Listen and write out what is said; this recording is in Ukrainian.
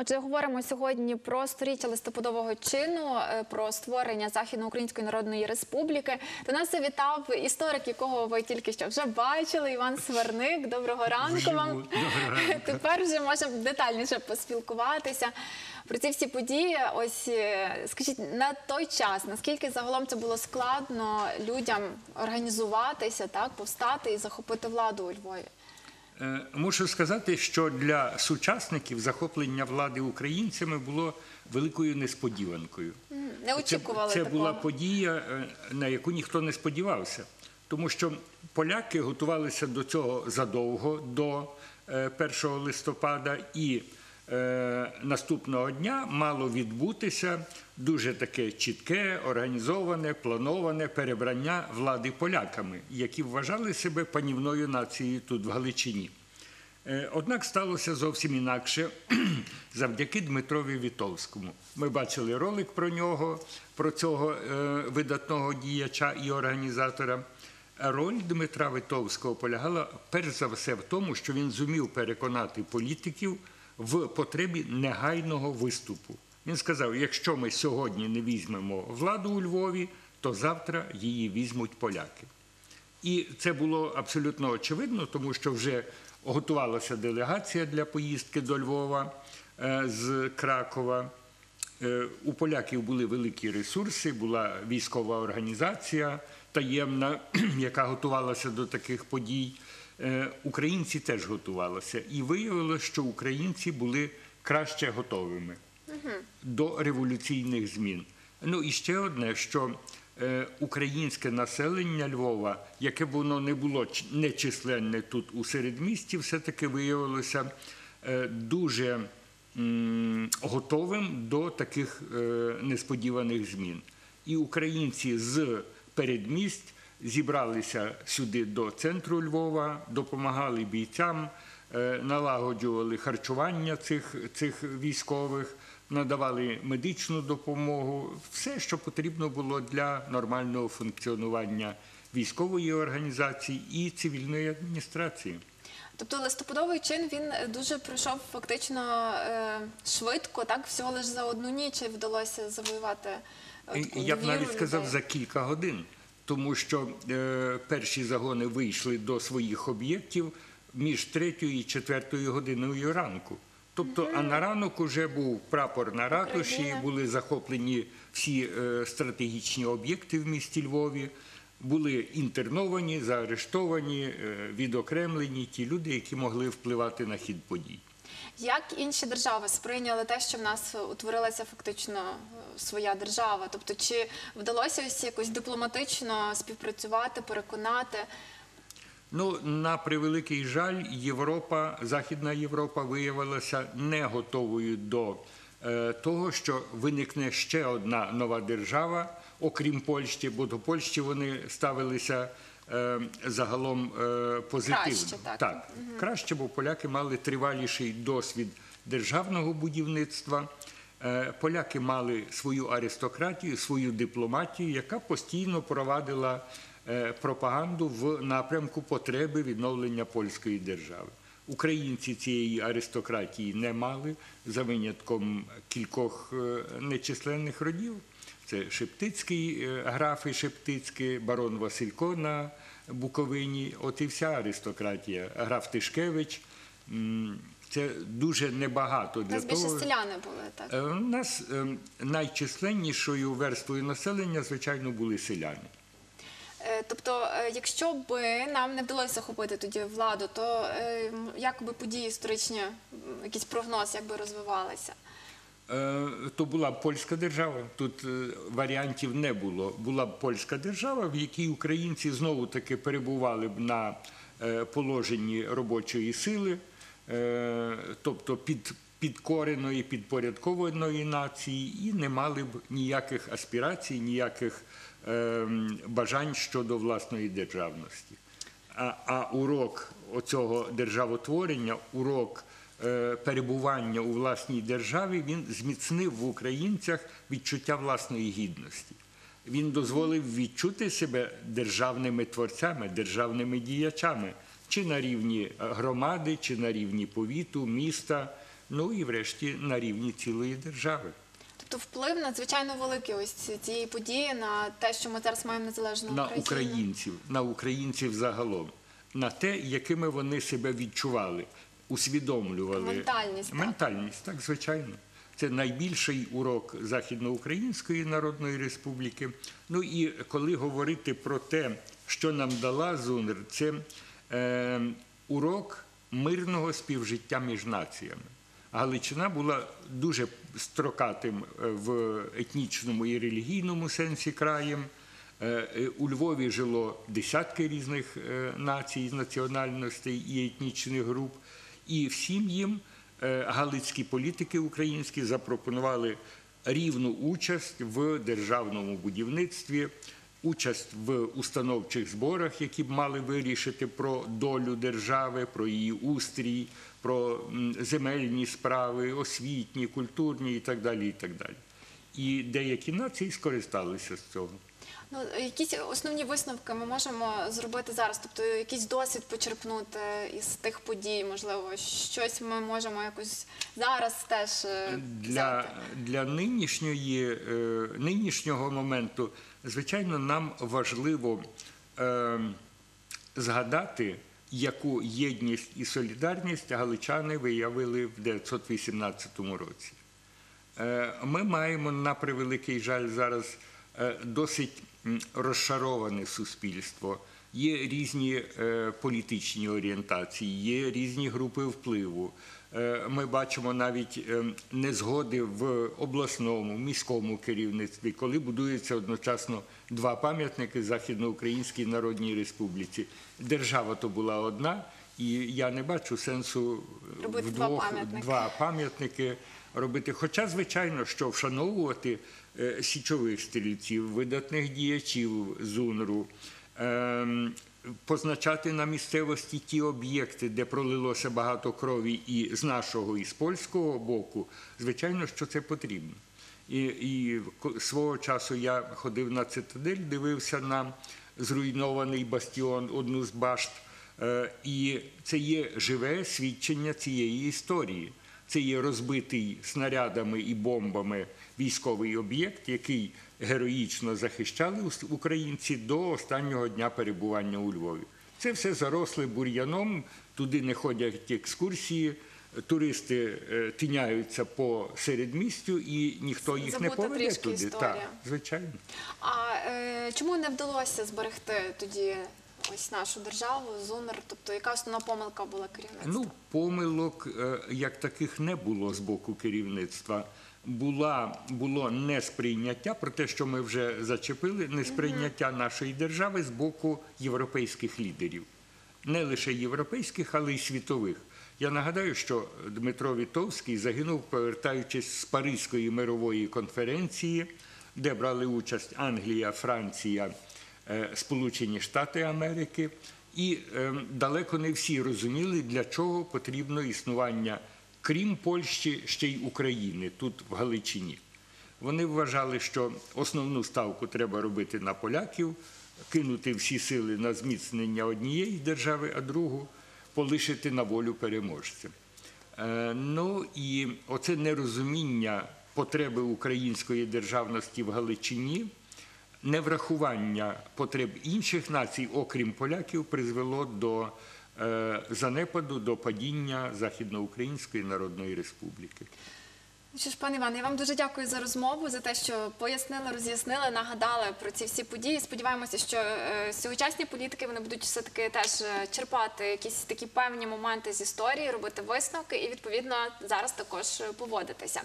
Отже, говоримо сьогодні про сторіччя листопадового чину, е, про створення Західноукраїнської Народної Республіки. До нас завітав історик, якого ви тільки що вже бачили, Іван Сверник. Доброго ранку вам. Доброго ранку. Тепер вже можемо детальніше поспілкуватися про ці всі події. Ось е, скажіть на той час, наскільки загалом це було складно людям організуватися, так повстати і захопити владу у Львові? Е, Мушу сказати, що для сучасників захоплення влади українцями було великою несподіванкою. Не очікували це, це була подія, е, на яку ніхто не сподівався, тому що поляки готувалися до цього задовго до е, 1 листопада, і е, наступного дня мало відбутися дуже таке чітке, організоване, плановане перебрання влади поляками, які вважали себе панівною нацією тут в Галичині. Е, Однак сталося зовсім інакше завдяки Дмитрові Вітовському. Ми бачили ролик про нього, про цього е, видатного діяча і організатора. Роль Дмитра Витовського полягала перш за все в тому, що він зумів переконати політиків в потребі негайного виступу. Він сказав: якщо ми сьогодні не візьмемо владу у Львові, то завтра її візьмуть поляки. І це було абсолютно очевидно, тому що вже готувалася делегація для поїздки до Львова е, з Кракова. Е, У поляків були великі ресурси, була військова організація таємна, яка готувалася до таких подій. Е, Українці теж готувалися. І виявилося, що українці були краще готовими до революційних змін. Ну і ще одне, що е, українське населення Львова, яке б воно не було нечисленне тут у середмісті, все-таки виявилося е, дуже готовим до таких несподіваних змін. І українці з передмість зібралися сюди до центру Львова, допомагали бійцям, е, налагоджували харчування цих, цих військових, надавали медичну допомогу, все, що потрібно було для нормального функціонування військової організації і цивільної адміністрації. Тобто листопадовий чин він дуже пройшов фактично е, швидко, так всього лише за одну ніч вдалося завоювати. е, Я б навіть сказав людей. за кілька годин, тому що е, перші загони вийшли до своїх об'єктів між третьою і четвертою годиною ранку. Тобто, а на ранок уже був прапор на ратуші, були захоплені всі е, стратегічні об'єкти в місті Львові. Були інтерновані, заарештовані, е, відокремлені ті люди, які могли впливати на хід подій. Як інші держави сприйняли те, що в нас утворилася фактично е, своя держава? Тобто, чи вдалося ось якось дипломатично співпрацювати, переконати? Ну, на превеликий жаль, Європа, Західна Європа виявилася не готовою до е, того, що виникне ще одна нова держава, окрім Польщі, бо до Польщі вони ставилися е, загалом е, позитивно. Краще, так. краще, бо поляки мали триваліший досвід державного будівництва. Е, Поляки мали свою аристократію, свою дипломатію, яка постійно провадила е, пропаганду в напрямку потреби відновлення польської держави. Українці цієї аристократії не мали за винятком кількох нечисленних родів. Це Шептицький, е, графи Шептицький, барон Василько на Буковині. От і вся аристократія. Граф Тишкевич. Це дуже небагато У для нас більше селяни були так. Е, У нас е, найчисленнішою верствою населення, звичайно, були селяни. Е, Тобто, якщо б нам не вдалося захопити тоді владу, то як би події історичні, якийсь прогноз, як би розвивалися? Е, То була б польська держава. Тут е, варіантів не було. Була б польська держава, в якій українці знову таки перебували б на е, положенні робочої сили, тобто під підкореної, підпорядкованої нації, і не мали б ніяких аспірацій, ніяких бажань щодо власної державності. А, а урок оцього державотворення, урок перебування у власній державі, він зміцнив в українцях відчуття власної гідності. Він дозволив відчути себе державними творцями, державними діячами, чи на рівні громади, чи на рівні повіту, міста, ну і врешті на рівні цілої держави. Тобто вплив надзвичайно великий ось цієї події на те, що ми зараз маємо незалежну на Україну. українців, на українців загалом, на те, якими вони себе відчували, усвідомлювали. Ментальність, так. Ментальність, так, звичайно. Це найбільший урок Західноукраїнської Народної Республіки. Ну і коли говорити про те, що нам дала ЗУНР, це е, урок мирного співжиття між націями. Галичина була дуже строкатим е, в етнічному і релігійному сенсі краєм. Е, е, У Львові жило десятки різних націй, національностей і етнічних груп, і всім їм е, галицькі політики українські запропонували рівну участь в державному будівництві, участь в установчих зборах, які б мали вирішити про долю держави, про її устрій, про земельні справи, освітні, культурні і так далі. І так далі. І деякі нації скористалися з цього. Ну, якісь основні висновки ми можемо зробити зараз, тобто якийсь досвід почерпнути із тих подій, можливо, щось ми можемо якось зараз теж е, Для, для нинішньої, е, нинішнього моменту, звичайно, нам важливо е, згадати, яку єдність і солідарність галичани виявили в 1918 році. Е, Ми маємо на превеликий жаль зараз е, досить розшароване суспільство. Є різні е, політичні орієнтації, є різні групи впливу. Е, Ми бачимо навіть е, незгоди в обласному, міському керівництві, коли будуються одночасно два пам'ятники Західноукраїнській Народній Республіці. Держава то була одна, і я не бачу сенсу Робити два вдвох пам'ятники. два пам'ятники робити. Хоча, звичайно, що вшановувати січових стрільців, видатних діячів ЗУНРу, ем, позначати на місцевості ті об'єкти, де пролилося багато крові і з нашого, і з польського боку, звичайно, що це потрібно. І, і свого часу я ходив на цитадель, дивився на зруйнований бастіон, одну з башт. Е, І це є живе свідчення цієї історії. Це є розбитий снарядами і бомбами військовий об'єкт, який героїчно захищали українці до останнього дня перебування у Львові. Це все заросле бур'яном, туди не ходять екскурсії, туристи е, тиняються по середмістю і ніхто їх не поведе туди. історія. Так, звичайно. А е, чому не вдалося зберегти тоді ось нашу державу, ЗУНР? Тобто, яка основна помилка була керівництва? Ну, помилок е, як таких не було з боку керівництва. Була, було несприйняття про те, що ми вже зачепили, несприйняття нашої держави з боку європейських лідерів. Не лише європейських, але й світових. Я нагадаю, що Дмитро Вітовський загинув, повертаючись з Паризької мирової конференції, де брали участь Англія, Франція, Сполучені Штати Америки. І е, далеко не всі розуміли, для чого потрібно існування, крім Польщі, ще й України тут в Галичині. Вони вважали, що основну ставку треба робити на поляків, кинути всі сили на зміцнення однієї держави, а другу полишити на волю переможця. Е, Ну і оце нерозуміння потреби української державності в Галичині, неврахування потреб інших націй, окрім поляків, призвело до е, занепаду, до падіння Західноукраїнської Народної Республіки. Ну Що ж, пане Іване, я вам дуже дякую за розмову, за те, що пояснили, роз'яснили, нагадали про ці всі події. Сподіваємося, що е, сьогочасні політики вони будуть все таки теж е, черпати якісь такі певні моменти з історії, робити висновки і відповідно зараз також поводитися.